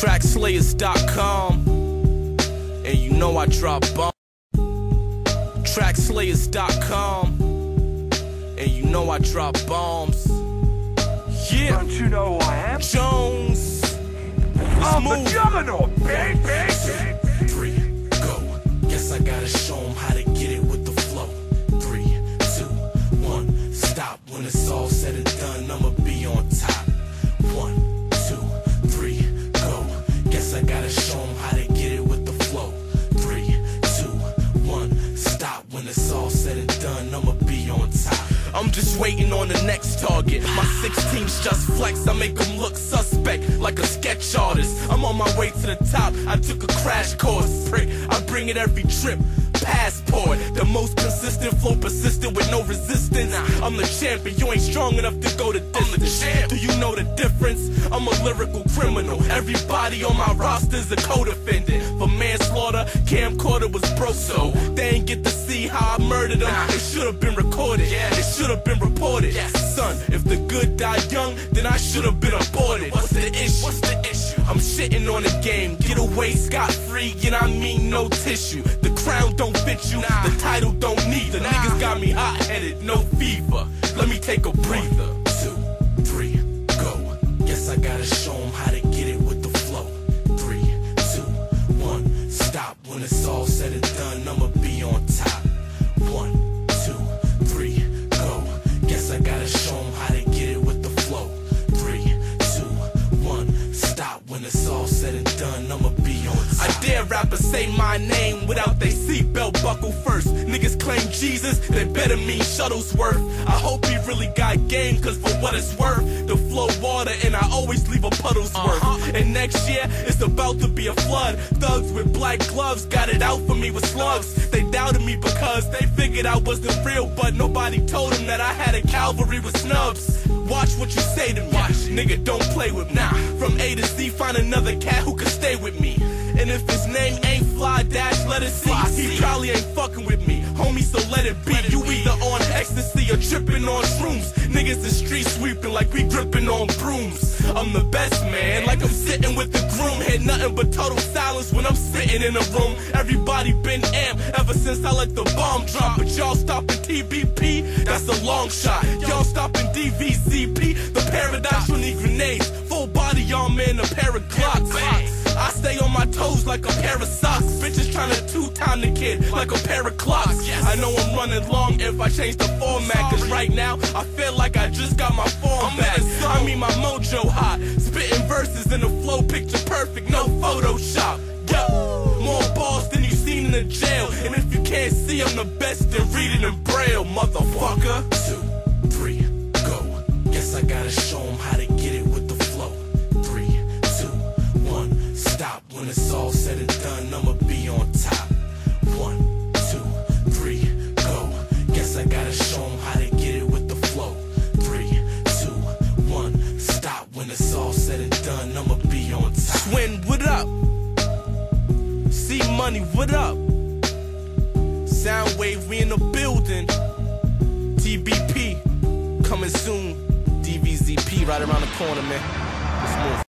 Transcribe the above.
Trackslayers.com. And you know I drop bombs. Trackslayers.com. And you know I drop bombs. Yeah. Don't you know who I am? Jones. I'm the Smooth. juggernaut, bang, bang, bang. Three, go. Guess I gotta show When it's all said and done, I'ma be on top. I'm just waiting on the next target. My 16's just flex, I make 'em look suspect like a sketch artist. I'm on my way to the top, I took a crash course. Prick, I bring it every trip. Passport, the most consistent flow, persistent with no resistance. I'm the champion, you ain't strong enough to go to distance. Champ. Do you know the difference? I'm a lyrical criminal. Everybody on my roster's a co-defendant. For manslaughter, camcorder was broke, so murdered them. It should have been recorded. Yeah. It should have been reported. Son, if the good die young, then I should have been aborted. What's the issue? What's the issue? I'm shitting on the game. Get away scot free, and I mean no tissue. The crown don't fit you, the title don't need. The niggas got me hot headed, no fever. Let me take a breather. Two, three, go. Guess I gotta show 'em how to get it with the flow. Three, two, one, stop. When it's all said and done, it's all said and done, I'ma be on top. I dare rappers say my name without they seatbelt buckle first. Niggas claim Jesus, they better mean Shuttlesworth. I hope he really got game, cause for what it's worth, the flow water and I always leave a puddle's uh-huh. worth. And next year, it's about to be a flood. Thugs with black gloves got it out for me with slugs. They doubted me because they figured I wasn't real, but nobody told them that I had a cavalry with snubs. Watch what you say to me. Nigga, don't play with me. Nah. From A to Z, find another cat who could stay with me. And if his name ain't Fly Dash, let it see. He probably ain't fucking with me. Homie, so let it be. You either on ecstasy or tripping on shrooms. Niggas is street sweeping like we gripping on brooms. I'm the best man, like I'm sitting with the groom. Had nothing but total silence when I'm sitting in a room. Everybody been amped ever since I let the bomb drop. But y'all stopping TBP, that's a long shot. Y'all stopping DVCP, like a pair of socks. Bitches tryna two-time the kid like a pair of clocks. I know I'm running long if I change the format. Cause right now, I feel like I just got my form back. I mean my mojo hot. Spitting verses in the flow, picture perfect, no Photoshop. Yo, more balls than you seen in the jail. And if you can't see I'm the best, then reading it in braille, motherfucker. Two, three, go. Guess I gotta and done, I'ma be on top. One, two, three, go. Guess I gotta show 'em how to get it with the flow. Three, two, one, stop. When it's all said and done, I'ma be on top. Swin, what up? See money, what up? Soundwave, we in the building. TBP, coming soon. DVZP right around the corner, man. Let's move.